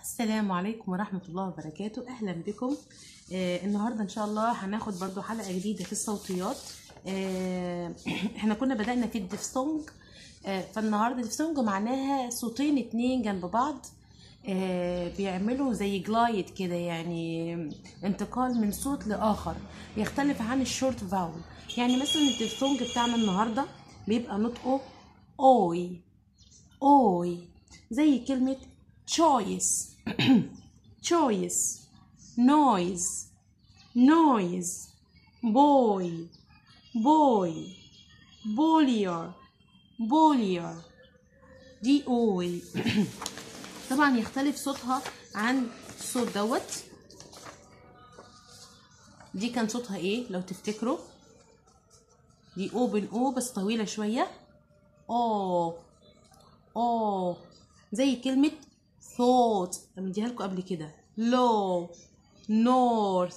السلام عليكم ورحمة الله وبركاته. أهلا بكم. آه النهاردة إن شاء الله هناخد برضو حلقة جديدة في الصوتيات. آه إحنا كنا بدأنا في الدفسونج آه فالنهاردة الدفسونج معناها صوتين اتنين جنب بعض. آه بيعملوا زي جلايد كده يعني انتقال من صوت لآخر. يختلف عن الشورت فاول يعني مثلا الدفسونج بتاعنا النهاردة بيبقى نطقه أوي أوي زي كلمة choice choice noise noise boy boy bullier bullier دي اوي طبعا يختلف صوتها عن الصوت دوت. دي كان صوتها إيه؟ لو تفتكروا. دي أو بين أو بس طويلة شوية. أو أو. زي كلمة thought. مديها لكم قبل كده. low north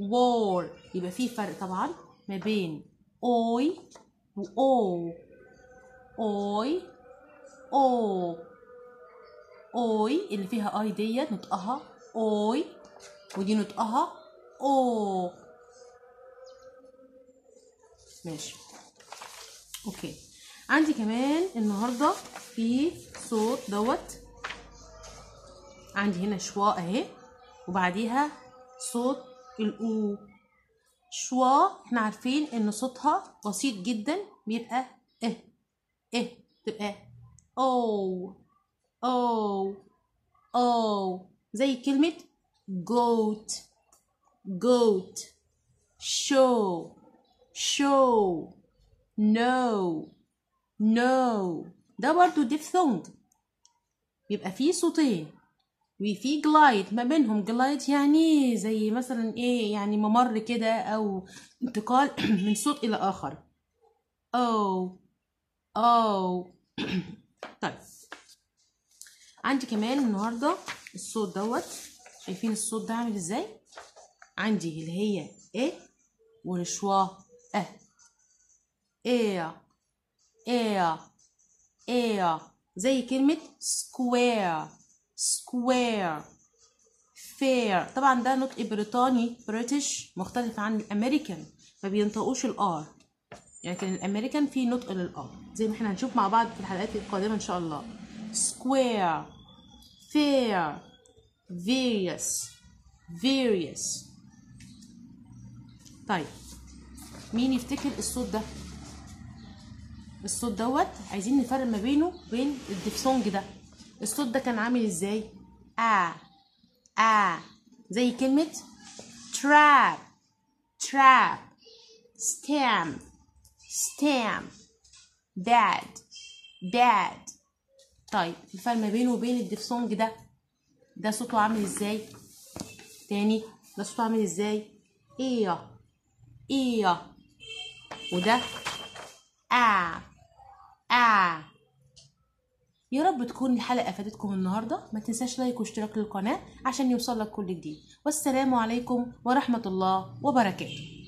war. يبقى في فرق طبعا ما بين اوي و أو اوي أو اوي اللي فيها اي ديت نطقها اوي ودي نطقها أو ماشي. أوكي. عندي كمان النهارده في صوت دوت عندي هنا شوا اهي وبعديها صوت الأو. شوا إحنا عارفين إن صوتها بسيط جدا بيبقى إه إه تبقى أو أو أو. زي كلمة goat goat. show show. no no. ده برضو diphthong. بيبقى فيه صوتين. وفي جلايد ما بينهم جلايد يعني زي مثلا إيه يعني ممر كده أو انتقال من صوت إلى آخر. أو أو. طيب. عندي كمان النهارده الصوت دوت. شايفين الصوت ده عامل إزاي؟ عندي اللي هي إيه؟ والشوا أه. إيه. إيه. إيه. زي كلمة square. Square fair. طبعا ده نطق بريطاني بريتش مختلف عن الامريكان ما بينطقوش ال R يعني كان الامريكان في نطق لل R زي ما إحنا هنشوف مع بعض في الحلقات القادمة إن شاء الله. square fair various various. طيب مين يفتكر الصوت ده؟ الصوت دوت عايزين نفرق ما بينه وبين ال diphthong ده. الصوت ده كان عامل إزاي؟ آ آ زي كلمة trap trap stamp stamp bad bad. طيب الفرق ما بينه وبين الدفسونج ده ده صوته عامل إزاي؟ تاني ده صوته عامل إزاي؟ إيه إيه وده آ آ. يا رب تكون الحلقة فادتكم النهاردة. ما تنساش لايك واشتراك للقناة عشان يوصلك كل جديد. والسلام عليكم ورحمة الله وبركاته.